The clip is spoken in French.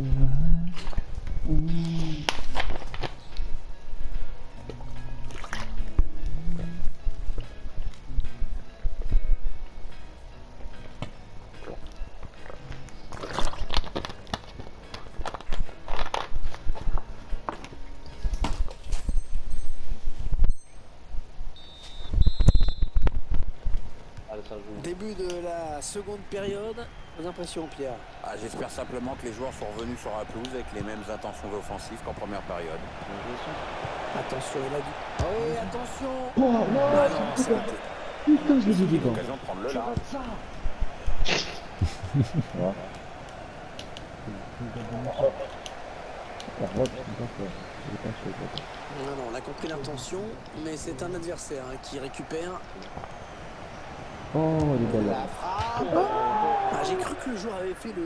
Right. Mm. Début de la seconde période. Vos impressions, Pierre Ah, J'espère simplement que les joueurs sont revenus sur la pelouse avec les mêmes intentions offensives qu'en première période. Attention, il a dit. Oh, attention Oh non, Ah non, c'est raté. putain, je l'ai dit, quand. L'occasion de prendre le large. Non, non, on a compris l'intention, mais c'est un adversaire hein, qui récupère. Oh, balles. La frappe Ah, J'ai cru que le joueur avait fait le,